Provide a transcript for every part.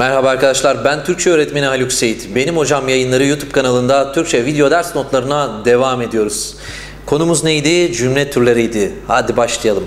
Merhaba arkadaşlar ben Türkçe öğretmeni Haluk Seyit. Benim hocam yayınları YouTube kanalında Türkçe video ders notlarına devam ediyoruz. Konumuz neydi? Cümle türleriydi. Hadi başlayalım.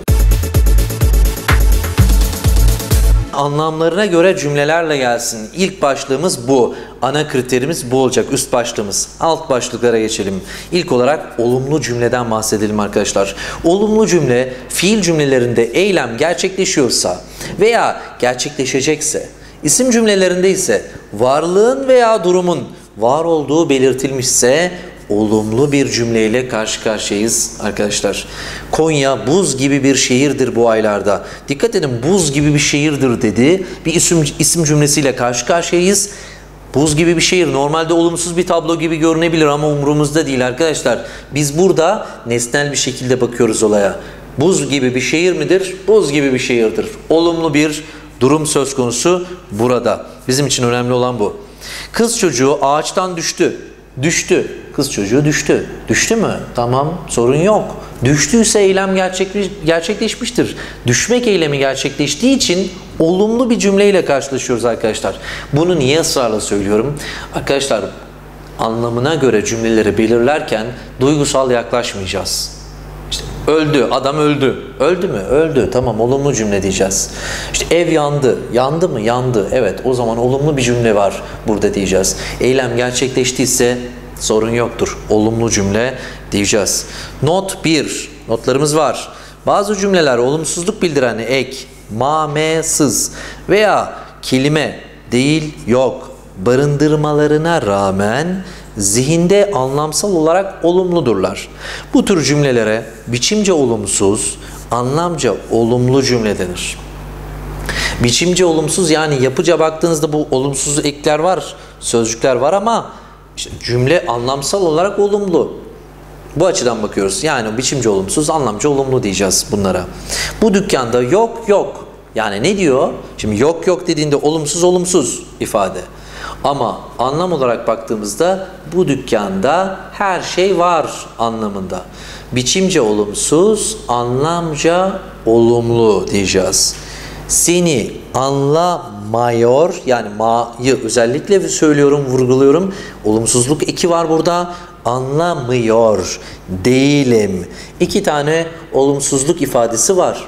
Anlamlarına göre cümlelerle gelsin. İlk başlığımız bu. Ana kriterimiz bu olacak. Üst başlığımız. Alt başlıklara geçelim. İlk olarak olumlu cümleden bahsedelim arkadaşlar. Olumlu cümle fiil cümlelerinde eylem gerçekleşiyorsa veya gerçekleşecekse İsim cümlelerinde ise varlığın veya durumun var olduğu belirtilmişse olumlu bir cümleyle karşı karşıyayız arkadaşlar. Konya buz gibi bir şehirdir bu aylarda. Dikkat edin buz gibi bir şehirdir dedi. Bir isim, isim cümlesiyle karşı karşıyayız. Buz gibi bir şehir normalde olumsuz bir tablo gibi görünebilir ama umurumuzda değil arkadaşlar. Biz burada nesnel bir şekilde bakıyoruz olaya. Buz gibi bir şehir midir? Buz gibi bir şehirdir. Olumlu bir durum söz konusu burada. Bizim için önemli olan bu. Kız çocuğu ağaçtan düştü. Düştü. Kız çocuğu düştü. Düştü mü? Tamam sorun yok. Düştüyse eylem gerçekleş, gerçekleşmiştir. Düşmek eylemi gerçekleştiği için olumlu bir cümleyle karşılaşıyoruz arkadaşlar. Bunu niye ısrarla söylüyorum? Arkadaşlar anlamına göre cümleleri belirlerken duygusal yaklaşmayacağız. İşte öldü, adam öldü. Öldü mü? Öldü. Tamam olumlu cümle diyeceğiz. İşte ev yandı. Yandı mı? Yandı. Evet o zaman olumlu bir cümle var burada diyeceğiz. Eylem gerçekleştiyse sorun yoktur. Olumlu cümle diyeceğiz. Not 1. Notlarımız var. Bazı cümleler olumsuzluk bildiren ek, ma, me, sız veya kelime, değil, yok barındırmalarına rağmen zihinde anlamsal olarak olumludurlar. Bu tür cümlelere biçimce olumsuz, anlamca olumlu cümle denir. Biçimce olumsuz yani yapıca baktığınızda bu olumsuz ekler var, sözcükler var ama işte cümle anlamsal olarak olumlu. Bu açıdan bakıyoruz. Yani biçimce olumsuz, anlamca olumlu diyeceğiz bunlara. Bu dükkanda yok yok. Yani ne diyor? Şimdi yok yok dediğinde olumsuz olumsuz ifade. Ama anlam olarak baktığımızda bu dükkanda her şey var anlamında. Biçimce olumsuz, anlamca olumlu diyeceğiz. Seni anlamıyor yani ma'yı özellikle söylüyorum, vurguluyorum. Olumsuzluk eki var burada. Anlamıyor değilim. İki tane olumsuzluk ifadesi var.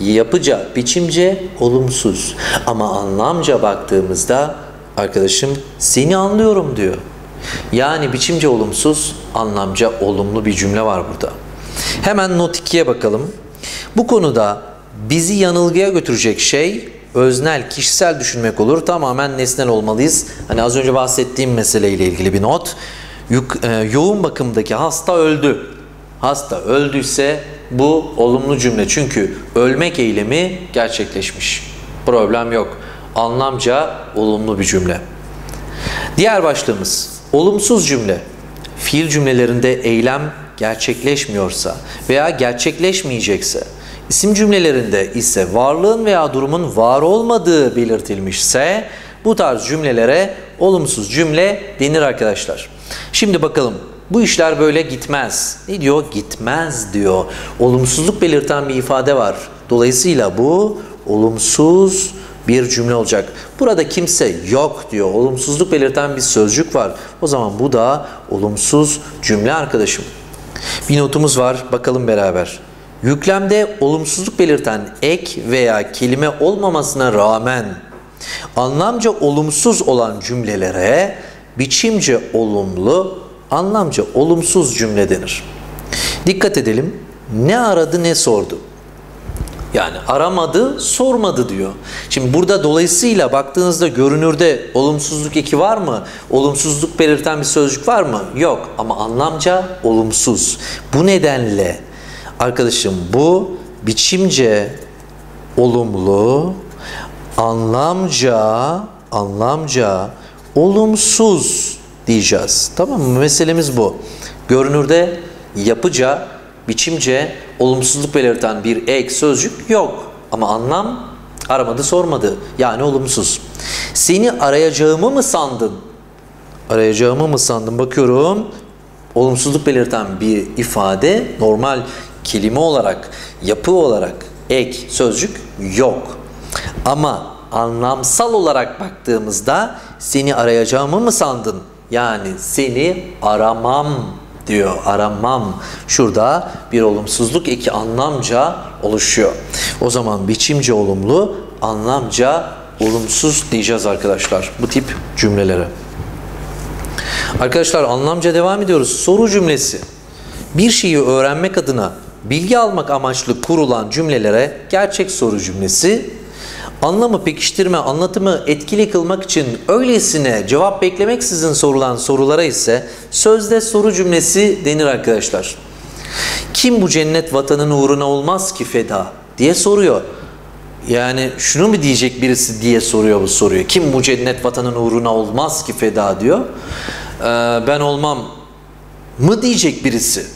Yapıca, biçimce, olumsuz. Ama anlamca baktığımızda arkadaşım seni anlıyorum diyor. Yani biçimce olumsuz, anlamca olumlu bir cümle var burada. Hemen not 2'ye bakalım. Bu konuda bizi yanılgıya götürecek şey öznel, kişisel düşünmek olur. Tamamen nesnel olmalıyız. Hani az önce bahsettiğim meseleyle ilgili bir not. E, yoğun bakımdaki hasta öldü. Hasta öldüyse bu olumlu cümle. Çünkü ölmek eylemi gerçekleşmiş. Problem yok anlamca olumlu bir cümle. Diğer başlığımız olumsuz cümle. Fiil cümlelerinde eylem gerçekleşmiyorsa veya gerçekleşmeyecekse, isim cümlelerinde ise varlığın veya durumun var olmadığı belirtilmişse bu tarz cümlelere olumsuz cümle denir arkadaşlar. Şimdi bakalım bu işler böyle gitmez. Ne diyor? Gitmez diyor. Olumsuzluk belirten bir ifade var. Dolayısıyla bu olumsuz bir cümle olacak. Burada kimse yok diyor. Olumsuzluk belirten bir sözcük var. O zaman bu da olumsuz cümle arkadaşım. Bir notumuz var. Bakalım beraber. Yüklemde olumsuzluk belirten ek veya kelime olmamasına rağmen anlamca olumsuz olan cümlelere biçimce olumlu, anlamca olumsuz cümle denir. Dikkat edelim. Ne aradı ne sordu. Yani aramadı, sormadı diyor. Şimdi burada dolayısıyla baktığınızda görünürde olumsuzluk eki var mı? Olumsuzluk belirten bir sözcük var mı? Yok ama anlamca olumsuz. Bu nedenle arkadaşım bu biçimce olumlu, anlamca anlamca olumsuz diyeceğiz. Tamam mı? Meselemiz bu. Görünürde yapıca biçimce olumsuzluk belirten bir ek sözcük yok. Ama anlam aramadı sormadı. Yani olumsuz. Seni arayacağımı mı sandın? Arayacağımı mı sandın? Bakıyorum. Olumsuzluk belirten bir ifade normal kelime olarak, yapı olarak ek sözcük yok. Ama anlamsal olarak baktığımızda seni arayacağımı mı sandın? Yani seni aramam diyor. Aramam. Şurada bir olumsuzluk eki anlamca oluşuyor. O zaman biçimce olumlu, anlamca olumsuz diyeceğiz arkadaşlar bu tip cümlelere. Arkadaşlar anlamca devam ediyoruz. Soru cümlesi. Bir şeyi öğrenmek adına bilgi almak amaçlı kurulan cümlelere gerçek soru cümlesi, anlamı pekiştirme, anlatımı etkili kılmak için öylesine cevap beklemeksizin sorulan sorulara ise sözde soru cümlesi denir arkadaşlar. Kim bu cennet vatanın uğruna olmaz ki feda diye soruyor. Yani şunu mu diyecek birisi diye soruyor bu soruyu. Kim bu cennet vatanın uğruna olmaz ki feda diyor. Ee, ben olmam mı diyecek birisi.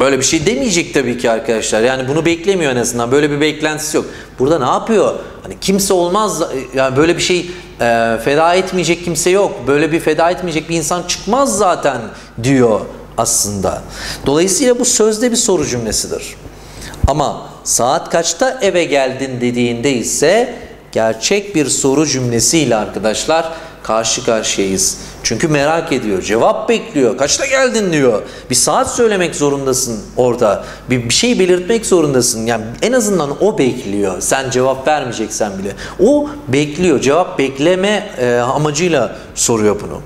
Böyle bir şey demeyecek tabii ki arkadaşlar. Yani bunu beklemiyor en azından. Böyle bir beklentisi yok. Burada ne yapıyor? Hani kimse olmaz. Yani böyle bir şey e, feda etmeyecek kimse yok. Böyle bir feda etmeyecek bir insan çıkmaz zaten diyor aslında. Dolayısıyla bu sözde bir soru cümlesidir. Ama saat kaçta eve geldin dediğinde ise gerçek bir soru cümlesiyle arkadaşlar karşı karşıyayız. Çünkü merak ediyor, cevap bekliyor. Kaçta geldin diyor. Bir saat söylemek zorundasın orada. Bir, bir şey belirtmek zorundasın. Yani en azından o bekliyor. Sen cevap vermeyeceksen bile. O bekliyor. Cevap bekleme e, amacıyla soruyor bunu.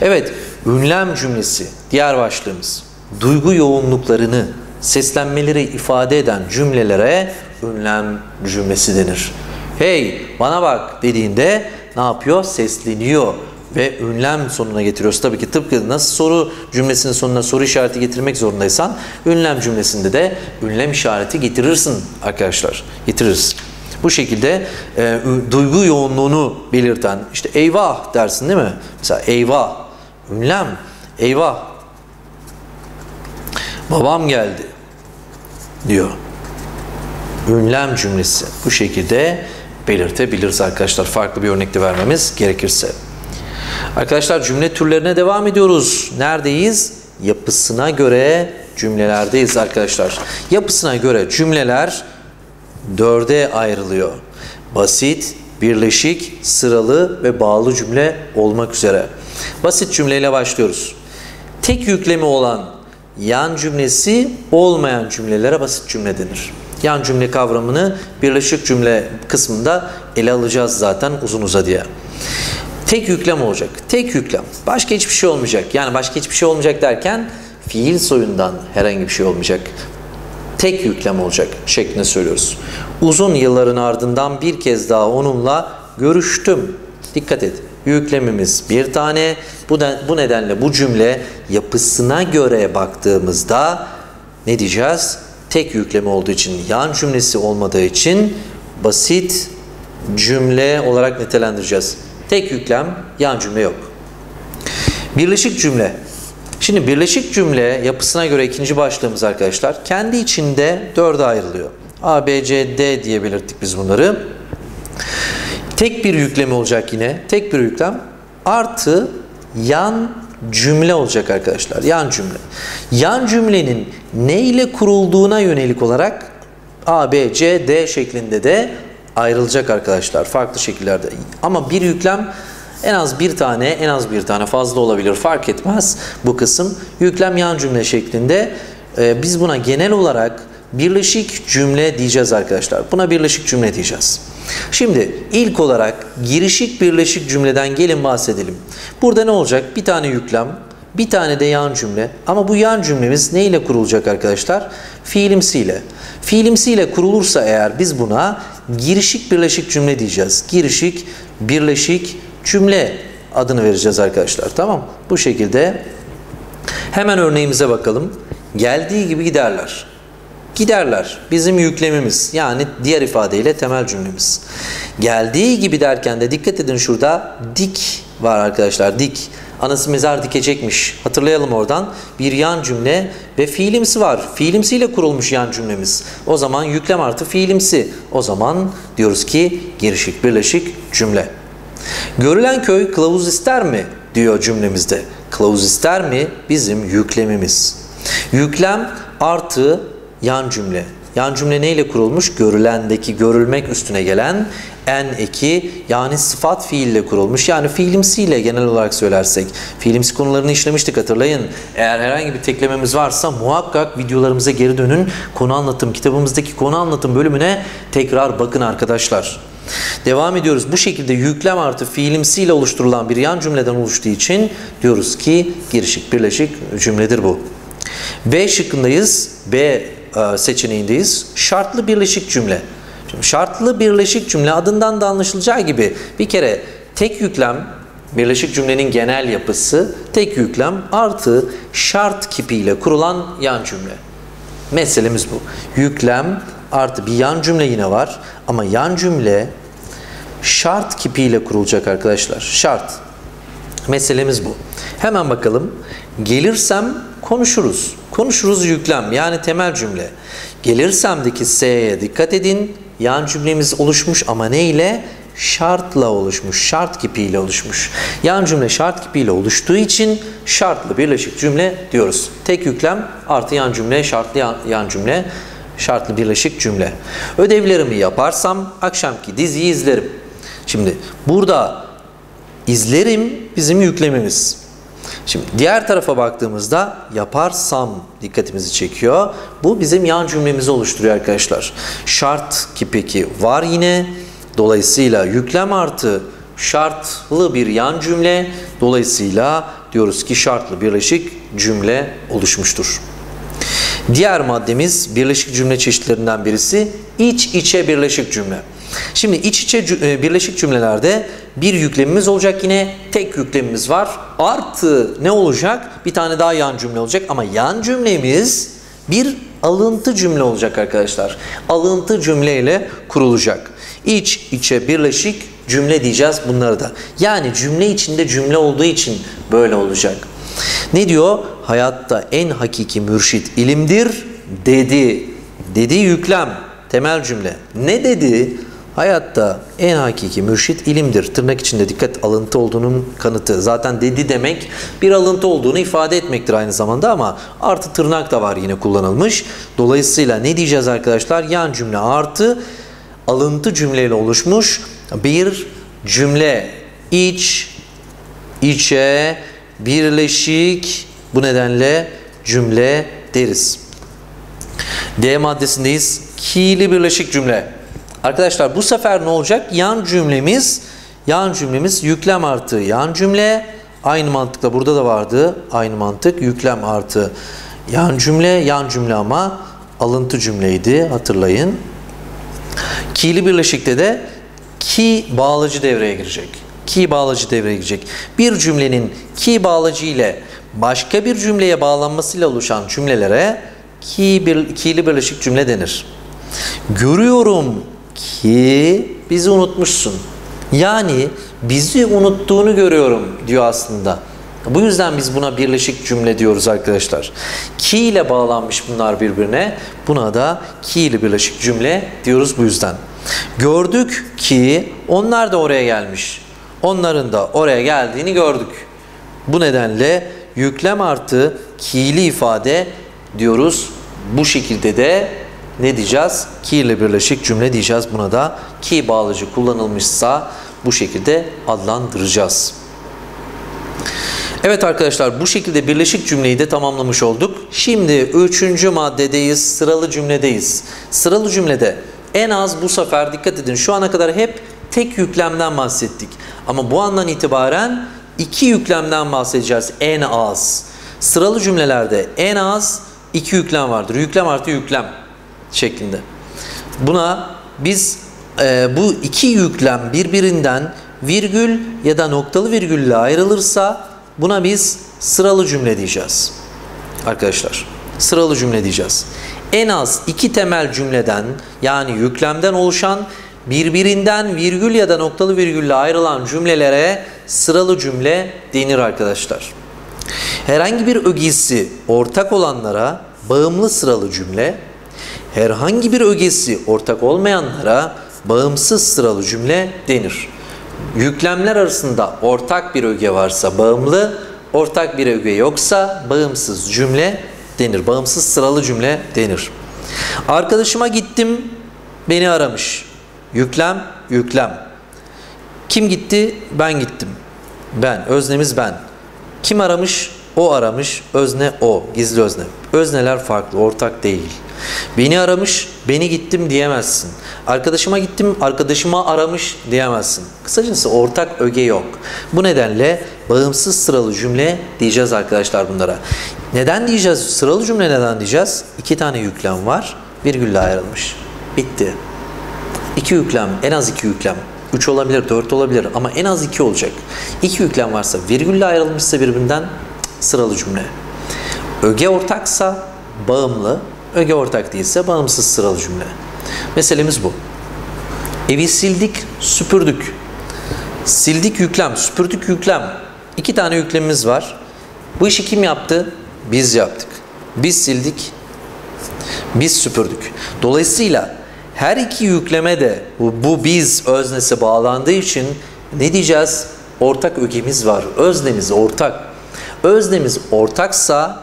Evet, ünlem cümlesi diğer başlığımız. Duygu yoğunluklarını, seslenmeleri ifade eden cümlelere ünlem cümlesi denir. Hey bana bak dediğinde ne yapıyor? Sesleniyor ve ünlem sonuna getiriyoruz. Tabii ki tıpkı nasıl soru cümlesinin sonuna soru işareti getirmek zorundaysan ünlem cümlesinde de ünlem işareti getirirsin arkadaşlar. Getiririz. Bu şekilde e, duygu yoğunluğunu belirten işte eyvah dersin değil mi? Mesela eyvah, ünlem, eyvah. Babam geldi diyor. Ünlem cümlesi bu şekilde belirtebiliriz arkadaşlar. Farklı bir örnek de vermemiz gerekirse. Arkadaşlar cümle türlerine devam ediyoruz. Neredeyiz? Yapısına göre cümlelerdeyiz arkadaşlar. Yapısına göre cümleler dörde ayrılıyor. Basit, birleşik, sıralı ve bağlı cümle olmak üzere. Basit cümleyle başlıyoruz. Tek yüklemi olan yan cümlesi olmayan cümlelere basit cümle denir. Yan cümle kavramını birleşik cümle kısmında ele alacağız zaten uzun uzadıya. Tek yüklem olacak. Tek yüklem. Başka hiçbir şey olmayacak. Yani başka hiçbir şey olmayacak derken fiil soyundan herhangi bir şey olmayacak. Tek yüklem olacak şeklinde söylüyoruz. Uzun yılların ardından bir kez daha onunla görüştüm. Dikkat et. Yüklemimiz bir tane. Bu, da, bu nedenle bu cümle yapısına göre baktığımızda ne diyeceğiz? Tek yükleme olduğu için, yan cümlesi olmadığı için basit cümle olarak nitelendireceğiz. Tek yüklem, yan cümle yok. Birleşik cümle. Şimdi birleşik cümle yapısına göre ikinci başlığımız arkadaşlar kendi içinde dörde ayrılıyor. A, B, C, D diye belirttik biz bunları. Tek bir yükleme olacak yine. Tek bir yüklem artı yan cümle olacak arkadaşlar. Yan cümle. Yan cümlenin ne ile kurulduğuna yönelik olarak A, B, C, D şeklinde de ayrılacak arkadaşlar. Farklı şekillerde. Ama bir yüklem en az bir tane, en az bir tane fazla olabilir. Fark etmez bu kısım. Yüklem yan cümle şeklinde. Ee, biz buna genel olarak birleşik cümle diyeceğiz arkadaşlar. Buna birleşik cümle diyeceğiz. Şimdi ilk olarak girişik birleşik cümleden gelin bahsedelim. Burada ne olacak? Bir tane yüklem, bir tane de yan cümle. Ama bu yan cümlemiz ne ile kurulacak arkadaşlar? Fiilimsiyle. Fiilimsiyle kurulursa eğer biz buna girişik birleşik cümle diyeceğiz. Girişik birleşik cümle adını vereceğiz arkadaşlar. Tamam Bu şekilde hemen örneğimize bakalım. Geldiği gibi giderler. Giderler. Bizim yüklemimiz yani diğer ifadeyle temel cümlemiz. Geldiği gibi derken de dikkat edin şurada dik var arkadaşlar dik. Anası mezar dikecekmiş. Hatırlayalım oradan. Bir yan cümle ve fiilimsi var. Fiilimsiyle kurulmuş yan cümlemiz. O zaman yüklem artı fiilimsi. O zaman diyoruz ki girişik birleşik cümle. Görülen köy kılavuz ister mi diyor cümlemizde. Kılavuz ister mi bizim yüklemimiz. Yüklem artı yan cümle. Yan cümle neyle kurulmuş? Görülendeki görülmek üstüne gelen en eki yani sıfat fiille kurulmuş. Yani fiilimsiyle genel olarak söylersek. Fiilimsi konularını işlemiştik hatırlayın. Eğer herhangi bir teklememiz varsa muhakkak videolarımıza geri dönün. Konu anlatım kitabımızdaki konu anlatım bölümüne tekrar bakın arkadaşlar. Devam ediyoruz. Bu şekilde yüklem artı fiilimsiyle oluşturulan bir yan cümleden oluştuğu için diyoruz ki girişik birleşik cümledir bu. B şıkkındayız. B seçeneğindeyiz. Şartlı birleşik cümle. Şimdi şartlı birleşik cümle adından da anlaşılacağı gibi bir kere tek yüklem birleşik cümlenin genel yapısı tek yüklem artı şart kipiyle kurulan yan cümle. Meselemiz bu. Yüklem artı bir yan cümle yine var ama yan cümle şart kipiyle kurulacak arkadaşlar. Şart. Meselemiz bu. Hemen bakalım. Gelirsem konuşuruz. Konuşuruz yüklem yani temel cümle. Gelirsemdeki S'ye dikkat edin. Yan cümlemiz oluşmuş ama ne ile? Şartla oluşmuş. Şart kipiyle oluşmuş. Yan cümle şart kipiyle oluştuğu için şartlı birleşik cümle diyoruz. Tek yüklem artı yan cümle şartlı yan, yan cümle şartlı birleşik cümle. Ödevlerimi yaparsam akşamki diziyi izlerim. Şimdi burada izlerim bizim yüklemimiz. Şimdi diğer tarafa baktığımızda yaparsam dikkatimizi çekiyor. Bu bizim yan cümlemizi oluşturuyor arkadaşlar. Şart ki peki var yine. Dolayısıyla yüklem artı şartlı bir yan cümle. Dolayısıyla diyoruz ki şartlı birleşik cümle oluşmuştur. Diğer maddemiz birleşik cümle çeşitlerinden birisi iç içe birleşik cümle. Şimdi iç içe e, birleşik cümlelerde bir yüklemimiz olacak yine tek yüklemimiz var. Artı ne olacak? Bir tane daha yan cümle olacak ama yan cümlemiz bir alıntı cümle olacak arkadaşlar. Alıntı cümleyle kurulacak. İç içe birleşik cümle diyeceğiz bunları da. Yani cümle içinde cümle olduğu için böyle olacak. Ne diyor? Hayatta en hakiki mürşit ilimdir dedi. Dedi yüklem. Temel cümle. Ne dedi? Hayatta en hakiki mürşit ilimdir. Tırnak içinde dikkat alıntı olduğunun kanıtı. Zaten dedi demek bir alıntı olduğunu ifade etmektir aynı zamanda ama artı tırnak da var yine kullanılmış. Dolayısıyla ne diyeceğiz arkadaşlar? Yan cümle artı alıntı cümleyle oluşmuş bir cümle. İç, içe, birleşik bu nedenle cümle deriz. D maddesindeyiz. Ki'li birleşik cümle. Arkadaşlar bu sefer ne olacak? Yan cümlemiz yan cümlemiz yüklem artı yan cümle. Aynı mantıkla burada da vardı. Aynı mantık yüklem artı yan cümle. Yan cümle ama alıntı cümleydi hatırlayın. Ki'li birleşikte de ki bağlacı devreye girecek. Ki bağlacı devreye girecek. Bir cümlenin ki bağlacı ile başka bir cümleye bağlanmasıyla oluşan cümlelere ki bir, ki'li birleşik cümle denir. Görüyorum ki bizi unutmuşsun. Yani bizi unuttuğunu görüyorum diyor aslında. Bu yüzden biz buna birleşik cümle diyoruz arkadaşlar. Ki ile bağlanmış bunlar birbirine. Buna da ki ile birleşik cümle diyoruz bu yüzden. Gördük ki onlar da oraya gelmiş. Onların da oraya geldiğini gördük. Bu nedenle yüklem artı ki'li ifade diyoruz. Bu şekilde de ne diyeceğiz? Ki ile birleşik cümle diyeceğiz. Buna da ki bağlıcı kullanılmışsa bu şekilde adlandıracağız. Evet arkadaşlar bu şekilde birleşik cümleyi de tamamlamış olduk. Şimdi üçüncü maddedeyiz. Sıralı cümledeyiz. Sıralı cümlede en az bu sefer dikkat edin şu ana kadar hep tek yüklemden bahsettik. Ama bu andan itibaren iki yüklemden bahsedeceğiz en az. Sıralı cümlelerde en az iki yüklem vardır. Yüklem artı yüklem şeklinde. Buna biz e, bu iki yüklem birbirinden virgül ya da noktalı virgülle ayrılırsa buna biz sıralı cümle diyeceğiz. Arkadaşlar sıralı cümle diyeceğiz. En az iki temel cümleden yani yüklemden oluşan birbirinden virgül ya da noktalı virgülle ayrılan cümlelere sıralı cümle denir arkadaşlar. Herhangi bir ögesi ortak olanlara bağımlı sıralı cümle, herhangi bir ögesi ortak olmayanlara bağımsız sıralı cümle denir. Yüklemler arasında ortak bir öge varsa bağımlı, ortak bir öge yoksa bağımsız cümle denir. Bağımsız sıralı cümle denir. Arkadaşıma gittim, beni aramış. Yüklem, yüklem. Kim gitti? Ben gittim. Ben, öznemiz ben. Kim aramış? O aramış, özne o, gizli özne. Özneler farklı, ortak değil. Beni aramış, beni gittim diyemezsin. Arkadaşıma gittim, arkadaşıma aramış diyemezsin. Kısacası ortak öge yok. Bu nedenle bağımsız sıralı cümle diyeceğiz arkadaşlar bunlara. Neden diyeceğiz? Sıralı cümle neden diyeceğiz? İki tane yüklem var, virgülle ayrılmış. Bitti. İki yüklem, en az iki yüklem. 3 olabilir, 4 olabilir ama en az 2 olacak. 2 yüklem varsa, virgülle ayrılmışsa birbirinden sıralı cümle. Öge ortaksa bağımlı, öge ortak değilse bağımsız sıralı cümle. Meselemiz bu. Evi sildik, süpürdük. Sildik yüklem, süpürdük yüklem. İki tane yüklemimiz var. Bu işi kim yaptı? Biz yaptık. Biz sildik, biz süpürdük. Dolayısıyla her iki yükleme de bu, biz öznesi bağlandığı için ne diyeceğiz? Ortak ögemiz var. Öznemiz ortak. Öznemiz ortaksa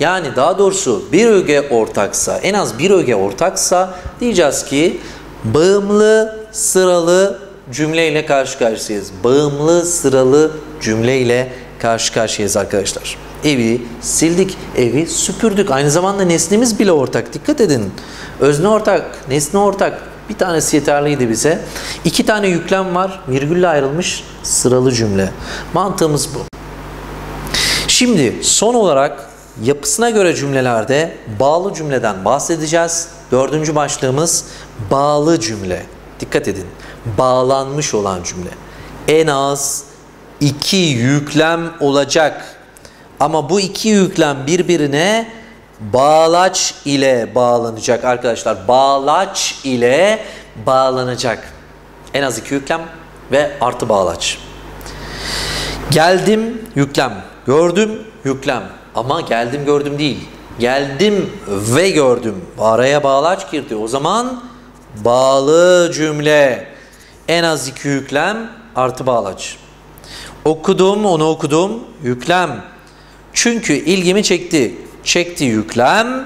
yani daha doğrusu bir öge ortaksa, en az bir öge ortaksa diyeceğiz ki bağımlı sıralı cümleyle karşı karşıyayız. Bağımlı sıralı cümleyle karşı karşıyayız arkadaşlar. Evi sildik, evi süpürdük. Aynı zamanda nesnemiz bile ortak. Dikkat edin. Özne ortak, nesne ortak. Bir tanesi yeterliydi bize. İki tane yüklem var. Virgülle ayrılmış sıralı cümle. Mantığımız bu. Şimdi son olarak yapısına göre cümlelerde bağlı cümleden bahsedeceğiz. Dördüncü başlığımız bağlı cümle. Dikkat edin. Bağlanmış olan cümle. En az iki yüklem olacak. Ama bu iki yüklem birbirine bağlaç ile bağlanacak arkadaşlar. Bağlaç ile bağlanacak. En az iki yüklem ve artı bağlaç. Geldim yüklem. Gördüm yüklem. Ama geldim gördüm değil. Geldim ve gördüm. Araya bağlaç girdi. O zaman bağlı cümle. En az iki yüklem artı bağlaç. Okudum onu okudum. Yüklem. Çünkü ilgimi çekti. Çekti yüklem.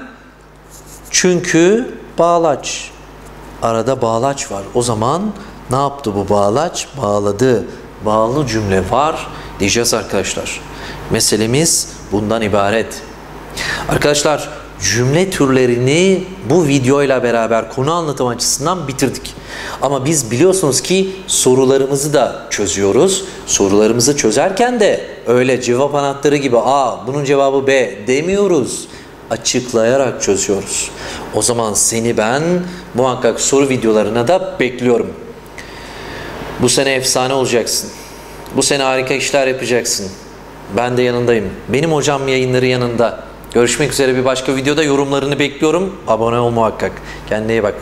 Çünkü bağlaç. Arada bağlaç var. O zaman ne yaptı bu bağlaç? Bağladı. Bağlı cümle var diyeceğiz arkadaşlar. Meselemiz bundan ibaret. Arkadaşlar cümle türlerini bu videoyla beraber konu anlatım açısından bitirdik. Ama biz biliyorsunuz ki sorularımızı da çözüyoruz. Sorularımızı çözerken de öyle cevap anahtarı gibi A bunun cevabı B demiyoruz. Açıklayarak çözüyoruz. O zaman seni ben muhakkak soru videolarına da bekliyorum. Bu sene efsane olacaksın. Bu sene harika işler yapacaksın. Ben de yanındayım. Benim hocam yayınları yanında. Görüşmek üzere bir başka videoda yorumlarını bekliyorum. Abone ol muhakkak. Kendine iyi bak.